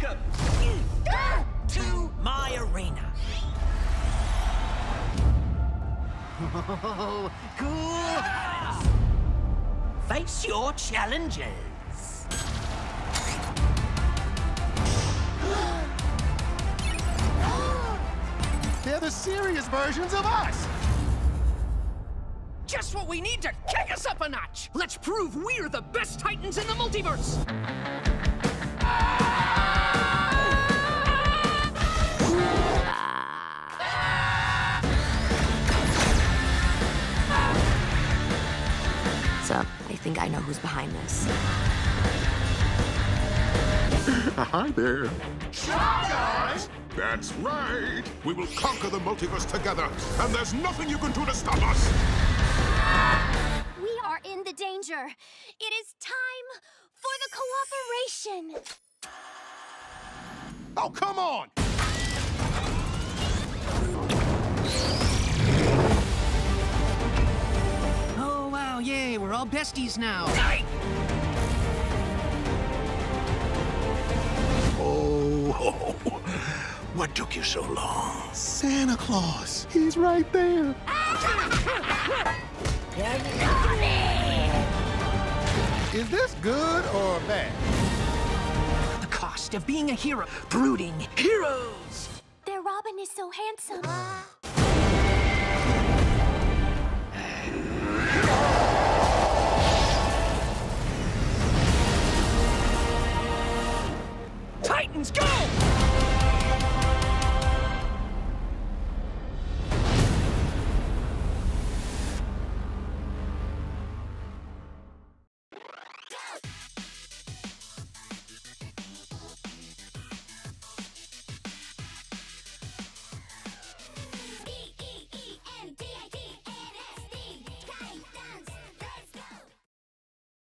Welcome to my arena. Oh, cool! Face your challenges. They're the serious versions of us! Just what we need to kick us up a notch! Let's prove we're the best Titans in the multiverse! So, I think I know who's behind this. Hi there. guys! That's right. We will conquer the multiverse together, and there's nothing you can do to stop us. We are in the danger. It is time for the cooperation. Oh, come on! Yay, we're all besties now. Oh, what took you so long? Santa Claus! He's right there! Is this good or bad? The cost of being a hero. Brooding heroes. Their Robin is so handsome. Titans, go!